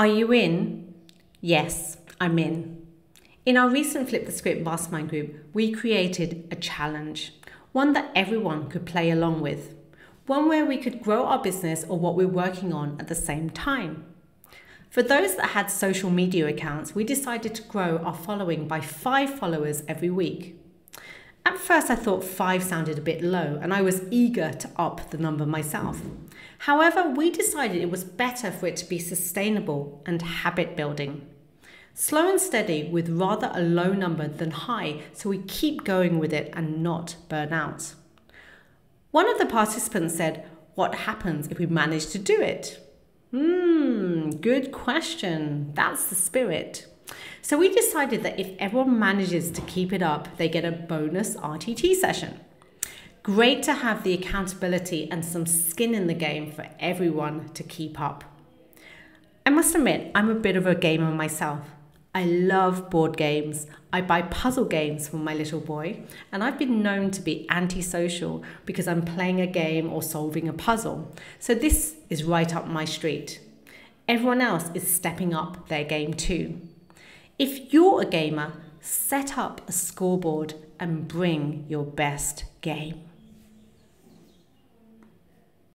Are you in? Yes, I'm in. In our recent Flip the Script Mastermind group, we created a challenge, one that everyone could play along with, one where we could grow our business or what we're working on at the same time. For those that had social media accounts, we decided to grow our following by five followers every week. At first, I thought five sounded a bit low, and I was eager to up the number myself. However, we decided it was better for it to be sustainable and habit building. Slow and steady with rather a low number than high, so we keep going with it and not burn out. One of the participants said, What happens if we manage to do it? Hmm, good question. That's the spirit. So we decided that if everyone manages to keep it up, they get a bonus RTT session. Great to have the accountability and some skin in the game for everyone to keep up. I must admit, I'm a bit of a gamer myself. I love board games. I buy puzzle games for my little boy, and I've been known to be antisocial because I'm playing a game or solving a puzzle. So this is right up my street. Everyone else is stepping up their game too. If you're a gamer, set up a scoreboard and bring your best game.